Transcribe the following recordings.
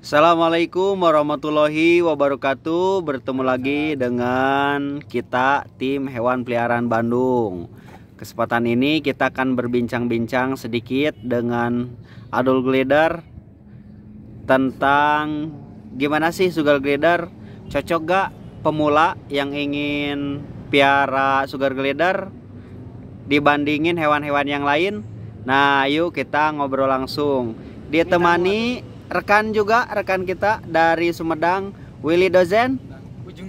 Assalamualaikum warahmatullahi wabarakatuh. Bertemu lagi dengan kita tim hewan peliharaan Bandung. Kesempatan ini kita akan berbincang-bincang sedikit dengan Adul Glider Tentang gimana sih Sugar Glider Cocok gak pemula yang ingin piara Sugar Glider Dibandingin hewan-hewan yang lain? Nah yuk kita ngobrol langsung. Ditemani rekan juga rekan kita dari Sumedang Willy Dozen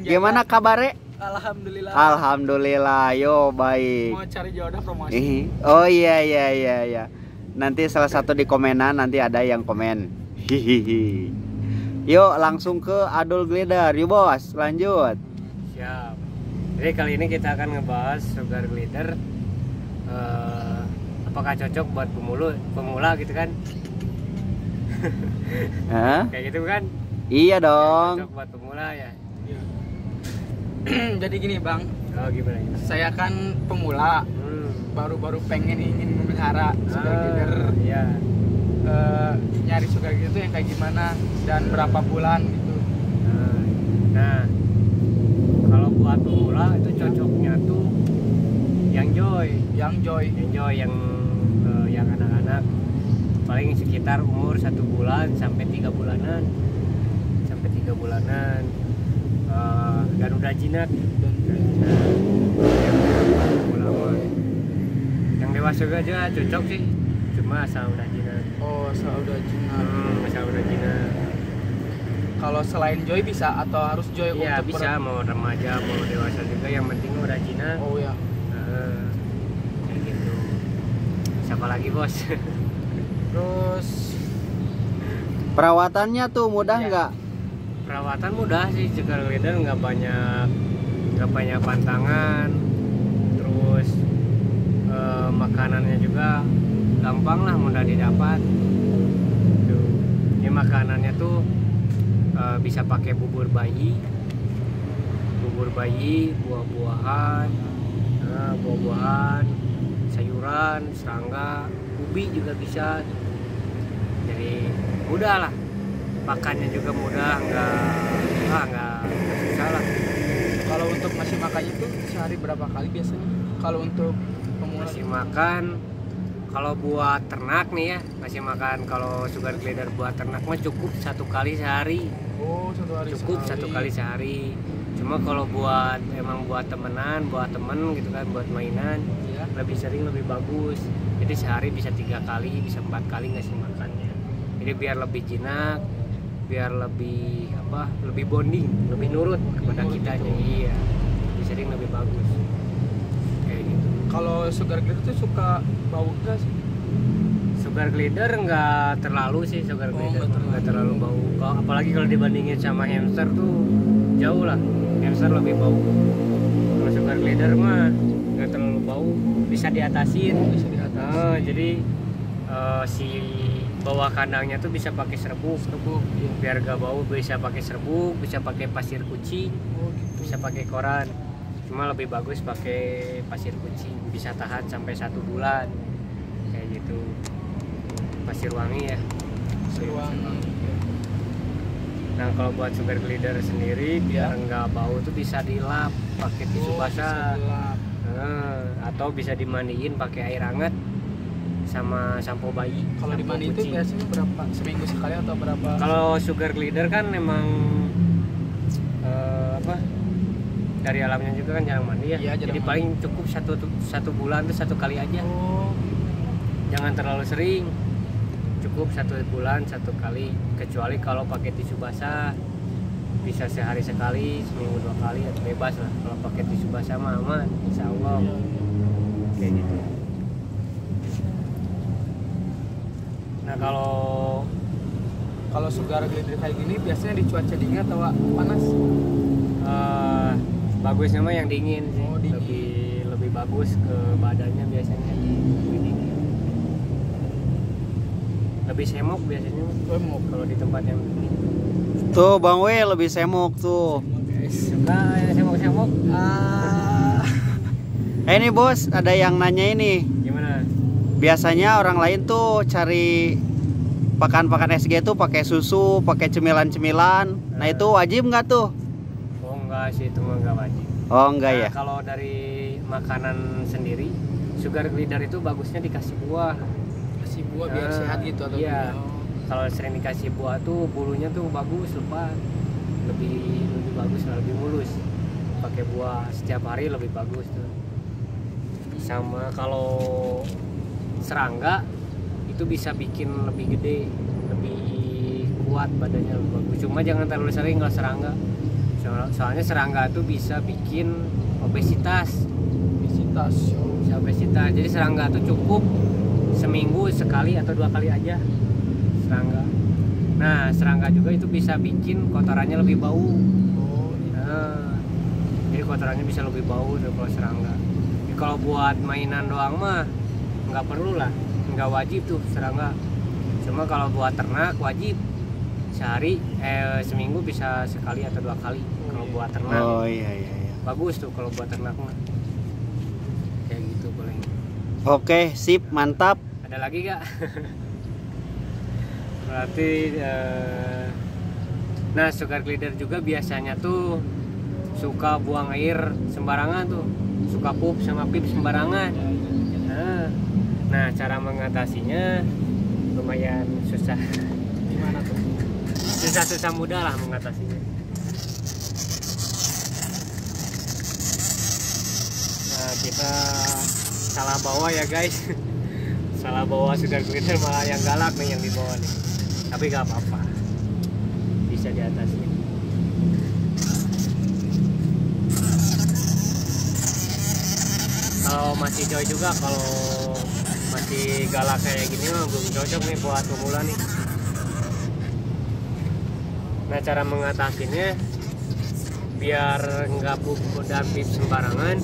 gimana kabare Alhamdulillah. Alhamdulillah yo baik Mau cari jodoh promosi. Oh iya iya iya iya nanti salah satu di komenan nanti ada yang komen hihihi yuk langsung ke Adul Glider yuk bos lanjut Siap. Jadi kali ini kita akan ngebahas sugar glider. Eh, apakah cocok buat pemula, pemula gitu kan? Hah? Kayak gitu kan? iya dong Cocok buat pemula ya. Jadi gini bang, Oh gimana? gimana? saya kan pemula, Hmm. baru-baru pengen ingin memelihara sugar Ah, glider. Iya. Eh, nyari sugar glider itu yang kayak gimana dan berapa bulan gitu. Nah, nah, kalau buat pemula itu cocoknya tuh yang joy, Yang joy. yang joy yang eh, yang anak-anak paling sekitar umur satu bulan sampai tiga bulanan. Sampai tiga bulanan. Eh, dan udah jinak. Dan ulama yang dewasa juga aja cocok sih. Cuma asal udah jinak. Oh udah jinak. hmm, asal udah jinak. Kalau selain joy bisa atau harus joy iya untuk bisa. ber- mau remaja mau dewasa juga yang penting udah jinak. Oh ya. Nah, kayak gitu. Siapa lagi bos Terus perawatannya tuh mudah Iya. nggak? Perawatan mudah sih sugar glider nggak banyak nggak banyak pantangan. Terus eh, makanannya juga gampang lah mudah didapat. Tuh ini makanannya tuh eh, bisa pakai bubur bayi. Bubur bayi buah-buahan nah, buah-buahan sayuran serangga ubi juga bisa jadi mudah lah. Pakannya juga mudah nggak ah nggak susah lah. Kalau untuk ngasih makannya itu sehari berapa kali biasanya? Kalau untuk pemula ngasih makan kalau buat ternak nih ya ngasih makan. Kalau sugar glider buat ternak mah cukup satu kali sehari. Oh, satu hari cukup sekali. satu kali sehari. Cuma kalau buat emang buat temenan buat temen gitu kan buat mainan Ya. lebih sering lebih bagus. Jadi sehari bisa tiga kali bisa empat kali ngasih makannya jadi biar lebih jinak biar lebih apa lebih bonding lebih nurut kepada kitanya gitu. iya lebih sering lebih bagus kayak gitu Kalau sugar glider tuh suka bau enggak sih? sugar glider nggak terlalu sih sugar Oh, glider nggak terlalu. terlalu bau kalau apalagi kalau dibandingin sama hamster tuh jauh lah hamster lebih bau kalau sugar glider mah nggak terlalu bau bisa diatasin Bisa di atas. Oh, jadi eh, si bawah kandangnya tuh bisa pakai serbuk. Serbuk, iya. biar gak bau bisa pakai serbuk bisa pakai pasir kucing Oh, gitu. bisa pakai koran. Cuma lebih bagus pakai pasir kucing bisa tahan sampai satu bulan. Kayak gitu. Pasir wangi ya. Seruang. nah kalau buat sugar glider sendiri biar nggak bau tuh bisa dilap pakai tisu Oh, basah. bisa dilap. Nah, atau bisa dimandiin pakai air hangat sama sampo bayi Kalau sampo dimandi itu biasanya berapa? Seminggu sekali atau berapa? kalau sugar glider kan memang eh, apa dari alamnya juga kan jarang mandi ya. Iya, jarang jadi mandi. paling cukup satu satu bulan tuh satu kali aja. Oh, jangan terlalu sering. Cukup satu bulan satu kali. Kecuali kalau pakai tisu basah bisa sehari sekali seminggu dua kali atau bebas lah. Kalau pakai tisu basah mah aman insya Allah. Iya. kayak gitu nah kalau Kalau sugar glider kayak gini biasanya di cuaca dingin atau panas? eh, bagusnya mah yang dingin sih. Oh, dingin. lebih lebih bagus ke badannya biasanya lebih dingin. Lebih semok biasanya. Mau kalau di tempat yang dingin. Tuh bang W lebih semuk tuh. Suka ya semok-semok? Ah, eh ini bos ada yang nanya ini biasanya orang lain tuh cari pakan-pakan SG itu pakai susu, pakai cemilan-cemilan. Nah, itu wajib nggak tuh? oh enggak sih itu enggak wajib Oh, enggak Nah, ya. kalau dari makanan sendiri sugar glider itu bagusnya dikasih buah kasih buah biar Ah, sehat gitu atau iya. kalau sering dikasih buah tuh bulunya tuh bagus lebat lebih lebih bagus lah, lebih mulus pakai buah setiap hari lebih bagus tuh sama kalau serangga itu bisa bikin lebih gede lebih kuat badannya bagus. Cuma jangan terlalu sering kalau serangga. Soal- soalnya serangga tuh bisa bikin obesitas. Obesitas oh. bisa obesitas. Jadi serangga tuh cukup seminggu sekali atau dua kali aja serangga. Nah serangga juga itu bisa bikin kotorannya lebih bau. Oh, gitu. Nah, jadi kotorannya bisa lebih bau kalau serangga. Jadi kalau buat mainan doang mah nggak perlu lah. Nggak wajib tuh serangga cuma kalau buat ternak wajib. Sehari eh seminggu bisa sekali atau dua kali kalau buat ternak. Oh iya iya iya. bagus tuh kalau buat ternak mah. Kayak gitu boleh Oke, sip, mantap. ada lagi gak berarti eh, nah sugar glider juga biasanya tuh suka buang air sembarangan tuh. Suka pup sama pip sembarangan nah cara mengatasinya lumayan susah. Gimana tuh? Susah-susah mudah lah mengatasinya. Nah kita salah bawa ya guys. Salah bawa sugar glider malah yang galak nih yang dibawa nih. Tapi gak apa-apa. Bisa diatasi kalau masih coy juga kalau masih galak kayak gini mah belum cocok nih buat pemula nih. Nah cara mengatasinya biar nggak pupuk dan pip sembarangan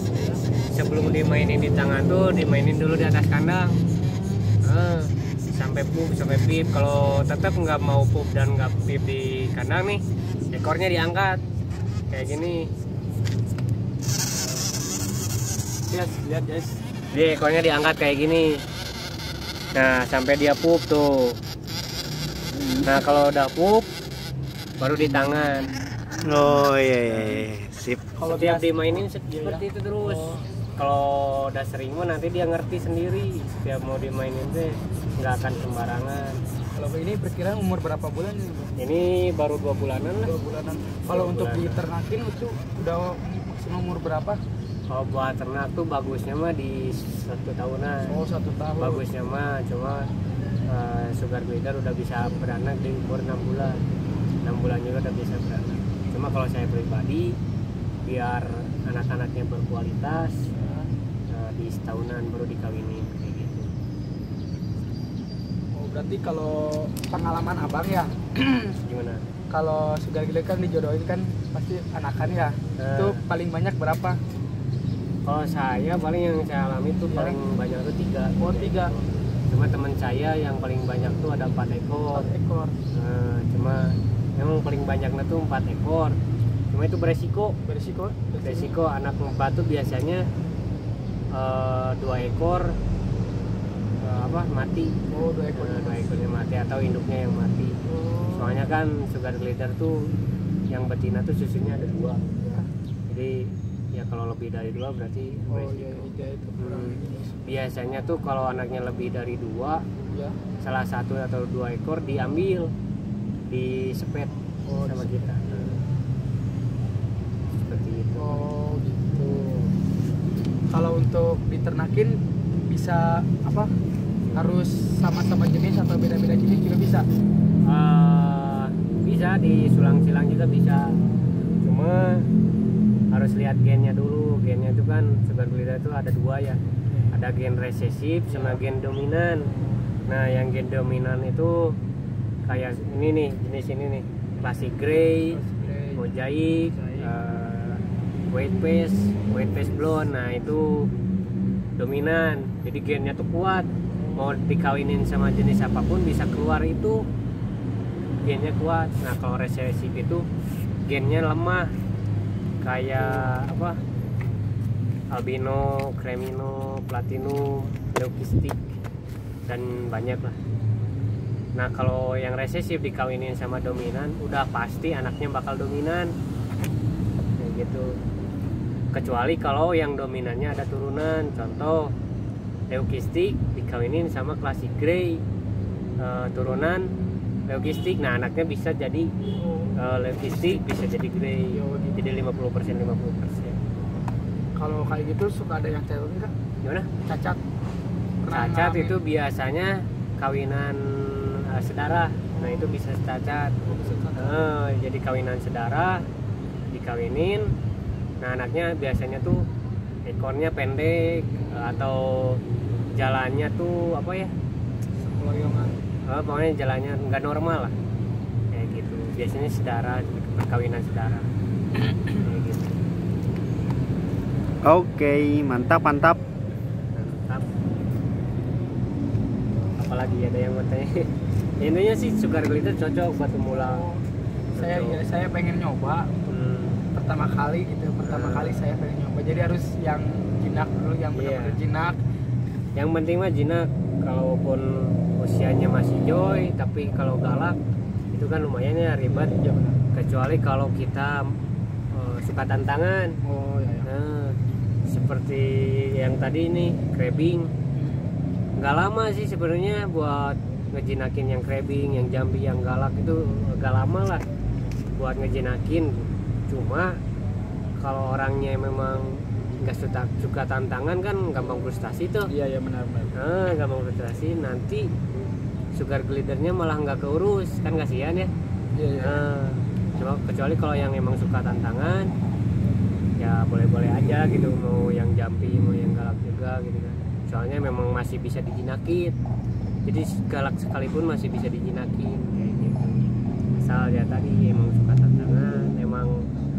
sebelum dimainin di tangan tuh dimainin dulu di atas kandang. Ah, sampai pup sampai pip. Kalau tetap nggak mau pup dan nggak pip di kandang nih ekornya diangkat. Kayak gini. Lihat lihat guys. Jadi ekornya diangkat kayak gini nah sampai dia pup tuh nah kalau udah pup baru di tangan Oh iya iya, iya. sip. kalau biasa dimainin se- Iya, seperti iya. itu terus Oh. kalau udah sering mah nanti dia ngerti sendiri setiap mau dimainin teh nggak akan sembarangan kalau ini perkiraan umur berapa bulan Bro? ini baru dua bulanan lah dua bulanan kalau untuk bulanan. diternakin itu udah maksimal umur berapa kalau buat ternak tuh bagusnya mah di satu tahunan. Oh satu tahun. Bagusnya mah cuma eh, sugar glider udah bisa beranak di umur 6 bulan. 6 bulan juga udah bisa beranak. Cuma kalau saya pribadi biar anak-anaknya berkualitas eh, di setahunan baru dikawinin kayak gitu. Oh berarti kalau pengalaman abang ya gimana? kalau sugar glider kan dijodohin kan pasti anakan ya. Nah. itu paling banyak berapa kalau saya paling yang saya alami tuh Iya. paling banyak tuh tiga. Oh tiga. Cuma teman saya yang paling banyak tuh ada empat ekor. Empat ekor. Nah, cuma yang paling banyaknya tuh empat ekor. Cuma itu beresiko. Berisiko resiko anak empat tuh biasanya eh, dua ekor eh, apa mati. Oh dua ekor. Eh, dua ekornya mati atau induknya yang mati. Oh. Soalnya kan sugar glider tuh yang betina tuh susunya ada dua. Ya. jadi ya kalau lebih dari dua berarti oh iya tiga itu Hmm. biasanya tuh kalau anaknya lebih dari dua ya. salah satu atau dua ekor diambil di sepet Oh, sama di- kita. Seperti itu. Oh gitu. Kalau untuk diternakin bisa apa? Harus sama-sama jenis atau beda-beda jenis juga bisa? Eh, bisa di sulang-silang juga bisa. Cuma harus lihat gennya dulu. Gennya itu kan sugar glider itu ada dua ya. Ada gen resesif sama gen dominan. Nah yang gen dominan itu kayak ini nih jenis ini nih. Classic grey mozaik eh, white face white face blonde. Nah itu dominan. Jadi gennya tuh kuat. Mau dikawinin sama jenis apa pun bisa keluar itu gennya kuat. Nah kalau resesif itu gennya lemah kayak apa? Albino cremino platinum leukistik dan banyak lah. Nah kalau yang resesif dikawinin sama dominan udah pasti anaknya bakal dominan. Kayak gitu. Kecuali kalau yang dominannya ada turunan. Contoh leukistik dikawinin sama klasik grey Eh, turunan leukistik. Nah anaknya bisa jadi eh, leukistik bisa jadi grey Jadi 50% 50% Kalau kayak gitu suka ada yang cacat enggak? gimana? Cacat. Pernah cacat ngalamin? itu biasanya kawinan eh, sedara. Nah itu bisa cacat. Eh, jadi kawinan sedara dikawinin. Nah anaknya biasanya tuh ekornya pendek atau jalannya tuh apa ya? Keloyongan. Eh, pokoknya jalannya nggak normal lah. Kayak gitu. Biasanya sedara perkawinan sedara Oke, mantap mantap. mantap apalagi ada yang mau tanya intinya sih sugar glitter cocok buat pemula Saya ya, saya pengen nyoba Hmm, pertama kali gitu. Pertama Hmm. kali saya pengen nyoba. Jadi harus yang jinak dulu, yang Iya. benar-benar jinak. yang penting mah jinak kalaupun usianya masih joy tapi kalau galak itu kan lumayan ya ribet Ya benar. kecuali kalau kita eh, suka tantangan Oh ya ya. nah seperti yang tadi ini crabbing. Nggak lama sih sebenarnya buat ngejinakin yang crabbing yang jambi yang galak itu agak lama lah buat ngejinakin. Cuma kalau orangnya memang nggak suka, suka tantangan kan gampang frustasi tuh. Iya ya benar benar. nah gampang frustasi. Nanti sugar glidernya malah nggak keurus. Kan kasihan ya? Iya ya. Nah, cuma kecuali kalau yang emang suka tantangan, ya boleh-boleh aja gitu mau yang jampi mau yang galak juga gitu kan. Soalnya memang masih bisa dijinakin. Jadi galak sekalipun masih bisa dijinakin kayak gitu. Asal ya tadi emang suka tantangan, emang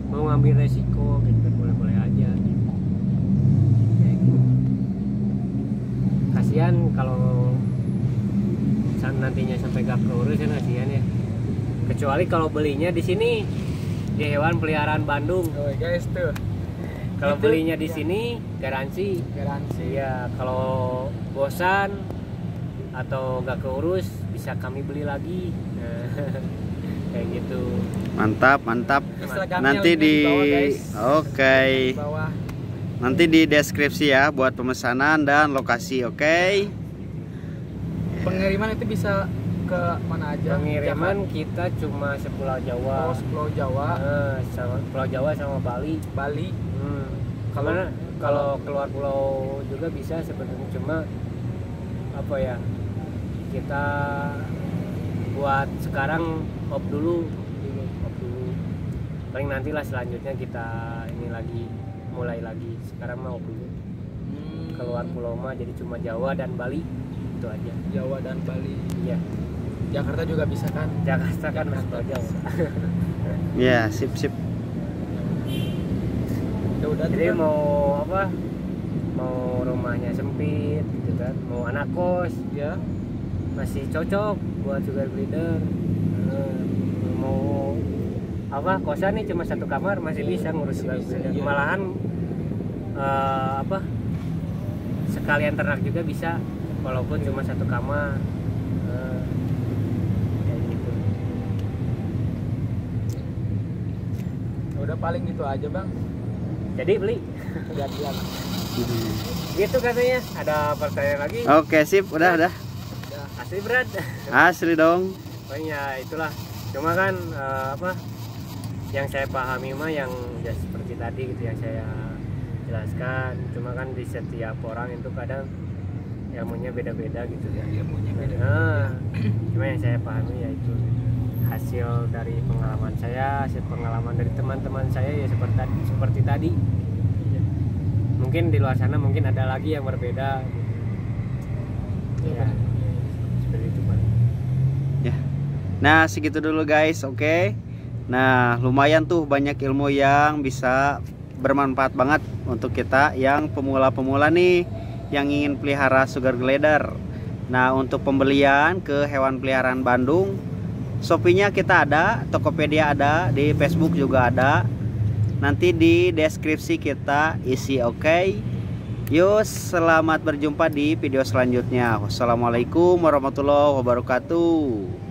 mau ngambil resiko gitu kan boleh-boleh aja gitu. Kayak gitu. Kasihan kalau nantinya sampai gak keurus kan kasihan ya kecuali kalau belinya di sini di hewan peliharaan Bandung Oh guys tuh kalau Itu- belinya di iya. sini garansi garansi. iya kalau bosan atau gak keurus bisa kami beli lagi kayak gitu Mantap, mantap. Nanti di. Oke. Bawah. Nanti di deskripsi ya buat pemesanan dan lokasi, oke? Pengiriman itu bisa ke mana aja? pengiriman kita cuma sepulau Jawa, Jawa oh, Pulau Jawa, Nah, sama Pulau Jawa sama Bali. Bali. Hmm. Kalau- Kalau keluar pulau juga bisa sebenarnya cuma apa ya kita buat sekarang off dulu. Off dulu. Paling nantilah selanjutnya kita ini lagi mulai lagi. Sekarang mau dulu. Hmm, keluar pulau mah jadi cuma Jawa dan Bali itu aja. Jawa dan Bali. iya Jakarta juga bisa kan? Jakarta kan masih Jawa Ya, sip sip. Ya udah jadi mau apa? Mau rumahnya sempit gitu kan? Mau anak kos? Ya. Masih cocok buat sugar glider Eh, mau apa? Kosan nih cuma satu kamar masih bisa ngurus sugar bisa, glider iya. malahan eh, apa? Sekalian ternak juga bisa walaupun cuma satu kamar Eh, kayak gitu Ya udah paling gitu aja bang. jadi beli gitu katanya ada pertanyaan lagi Oke, sip. Udah, udah. Ya. asli berat Asli dong. Pokoknya itulah cuma kan eh, apa yang saya pahami mah yang ya seperti tadi gitu yang saya jelaskan cuma kan di setiap orang itu kadang ilmunya beda-beda gitu ya Ilmunya beda. nah, cuma yang saya pahami ya itu hasil dari pengalaman saya hasil pengalaman dari teman-teman saya ya seperti tadi seperti tadi mungkin di luar sana mungkin ada lagi yang berbeda gitu. Ya seperti itu Pak. Nah, segitu dulu guys, oke. Nah, lumayan tuh banyak ilmu yang bisa bermanfaat banget untuk kita yang pemula-pemula nih yang ingin pelihara sugar glider. Nah, untuk pembelian ke hewan peliharaan Bandung, Shopee-nya kita ada, Tokopedia ada, di Facebook juga ada. Nanti di deskripsi kita isi oke. Yuk, selamat berjumpa di video selanjutnya. Wassalamualaikum warahmatullahi wabarakatuh.